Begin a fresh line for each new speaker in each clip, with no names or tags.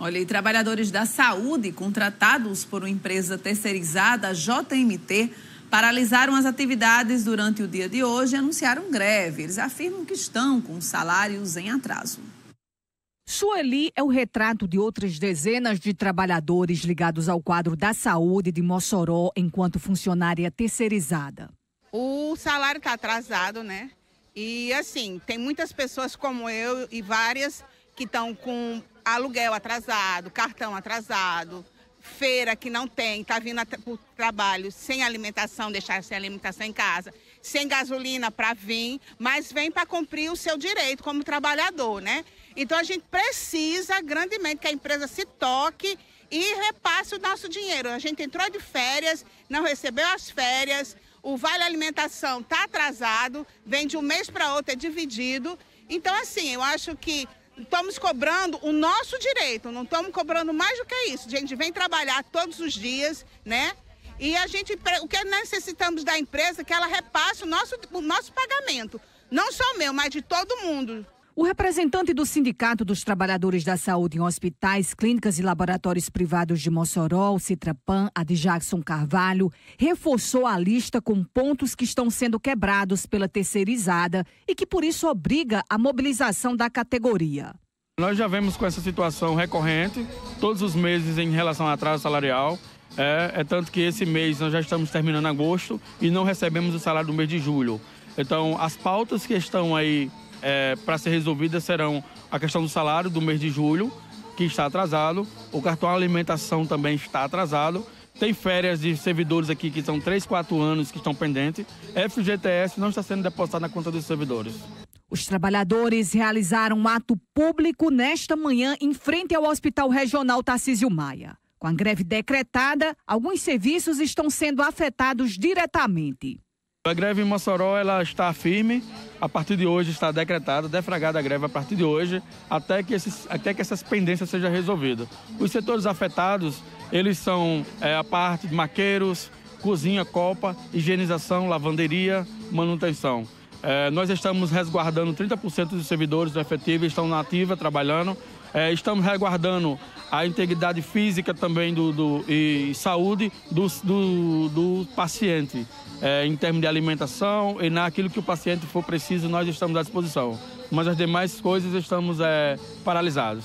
Olha, e trabalhadores da saúde contratados por uma empresa terceirizada, JMT, paralisaram as atividades durante o dia de hoje e anunciaram greve. Eles afirmam que estão com salários em atraso.
Sueli é o retrato de outras dezenas de trabalhadores ligados ao quadro da saúde de Mossoró enquanto funcionária terceirizada.
O salário está atrasado, né? E assim, tem muitas pessoas como eu e várias que estão com aluguel atrasado, cartão atrasado, feira que não tem, está vindo para o trabalho sem alimentação, deixar sem alimentação em casa, sem gasolina para vir, mas vem para cumprir o seu direito como trabalhador, né? Então a gente precisa grandemente que a empresa se toque e repasse o nosso dinheiro. A gente entrou de férias, não recebeu as férias, o vale alimentação está atrasado, vem de um mês para outro, é dividido. Então, assim, eu acho que estamos cobrando o nosso direito, não estamos cobrando mais do que isso. A gente vem trabalhar todos os dias, né? E a gente, o que necessitamos da empresa é que ela repasse o nosso, o nosso pagamento. Não só o meu, mas de todo mundo.
O representante do Sindicato dos Trabalhadores da Saúde em Hospitais, Clínicas e Laboratórios Privados de Mossoró, Citrapan, a Carvalho, reforçou a lista com pontos que estão sendo quebrados pela terceirizada e que por isso obriga a mobilização da categoria.
Nós já vemos com essa situação recorrente, todos os meses em relação ao atraso salarial. É, é tanto que esse mês nós já estamos terminando agosto e não recebemos o salário do mês de julho. Então, as pautas que estão aí é, para ser resolvidas serão a questão do salário do mês de julho, que está atrasado, o cartão alimentação também está atrasado, tem férias de servidores aqui que são 3, 4 anos que estão pendentes, FGTS não está sendo depositado na conta dos servidores.
Os trabalhadores realizaram um ato público nesta manhã em frente ao Hospital Regional Tarcísio Maia. Com a greve decretada, alguns serviços estão sendo afetados diretamente.
A greve em Mossoró ela está firme, a partir de hoje está decretada, defragada a greve a partir de hoje, até que, esses, até que essas pendências sejam resolvidas. Os setores afetados, eles são é, a parte de maqueiros, cozinha, copa, higienização, lavanderia, manutenção. É, nós estamos resguardando 30% dos servidores do efetivo, estão na ativa, trabalhando. É, estamos resguardando a integridade física também do, do e saúde do, do, do paciente é, em termos de alimentação e naquilo que o paciente for preciso, nós estamos à disposição. Mas as demais coisas estamos é, paralisados.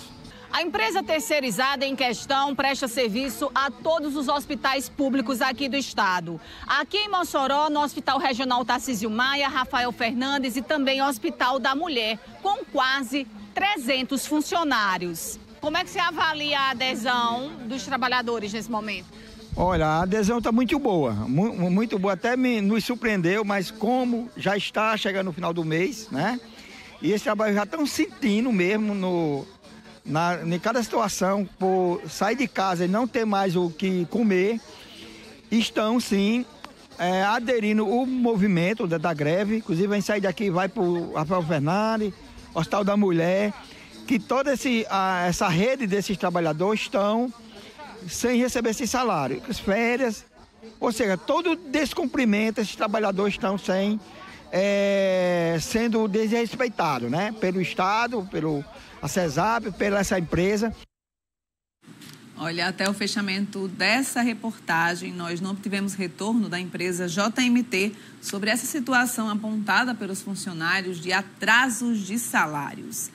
A empresa terceirizada em questão presta serviço a todos os hospitais públicos aqui do estado. Aqui em Mossoró, no Hospital Regional Tarcísio Maia, Rafael Fernandes e também Hospital da Mulher, com quase 300 funcionários. Como é que você avalia a adesão dos trabalhadores nesse momento?
Olha, a adesão está muito boa, muito boa. Até me, nos surpreendeu, mas como já está chegando no final do mês, né? E esse trabalho já estão sentindo mesmo no, na, em cada situação, por sair de casa e não ter mais o que comer, estão sim é, aderindo o movimento da, da, greve. Inclusive, a gente sai daqui vai para o Rafael Fernandes, Hospital da Mulher, que toda esse, a, essa rede desses trabalhadores estão sem receber esse salário. As férias, ou seja, todo descumprimento, esses trabalhadores estão sem, é, sendo desrespeitados, né? Pelo Estado, pelo a CESAP, pela essa empresa.
Olha, até o fechamento dessa reportagem, nós não obtivemos retorno da empresa JMT sobre essa situação apontada pelos funcionários de atrasos de salários.